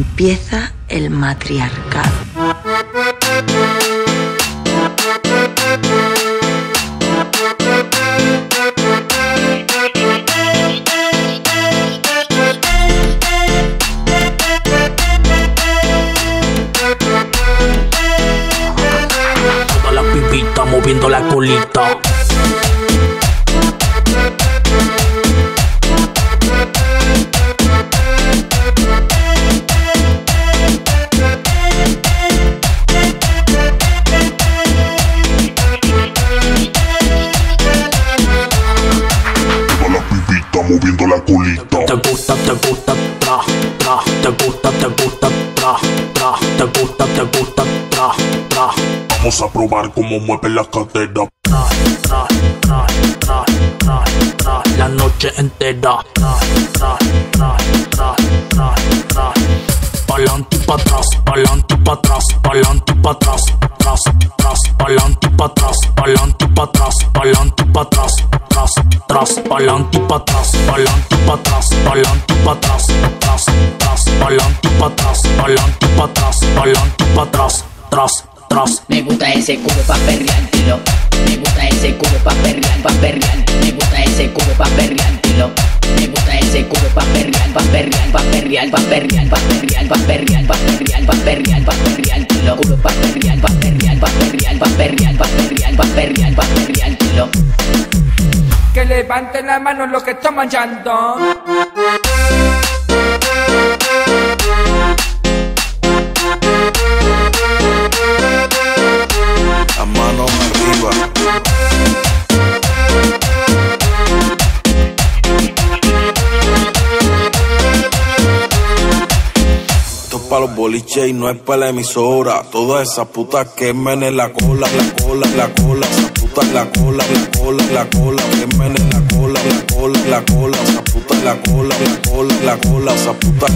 empieza el matriarcado. La pibita moviendo la colita. Moviendo la colita. Te gusta, te gusta, tra, tra. Te gusta, te gusta, tra, tra. Te gusta, te gusta, tra, tra. Vamos a probar cómo mueve la cadera. Tra, tra, tra, tra, tra, tra. La noche entera. Tra, tra, tra, tra, tra, tra. Pa'lante y pa' atrás, pa'lante y pa' atrás, pa'lante y pa' atrás, pa' pa'lante pa' atrás, tras, tras, pa'lante pa' atrás, pa'lante pa' atrás, pa'lante pa' atrás, tras, tras, pa'lante pa' atrás, pa'lante pa' atrás, pa'lante pa' atrás, tras, tras. Me gusta ese culo pa' perreártelo. Me gusta ese culo pa' perrear, pa' perrear. Me gusta ese culo pa' perreártelo. Me gusta ese culo pa' perrear, pa' perrear, pa' perrear, pa' perrear, pa' perrear, pa' perrear, pa' perrear, pa' pa'. Levanten las manos los que están manchando. Las manos arriba. Esto es para los boliches y no es para la emisora. Todas esas putas quemen en la cola, la cola, la cola. Putas la cola, la cola, la cola. Quemen en la cola, la cola, la cola. Esas putas la cola, la cola, la cola. Esas putas.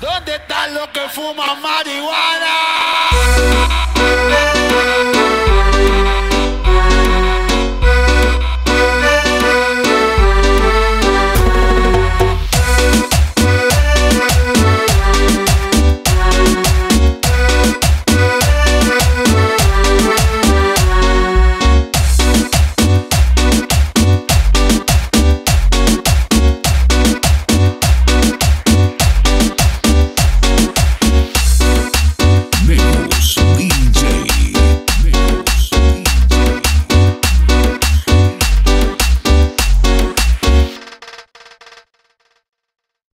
¿Dónde están los que fuman marihuana?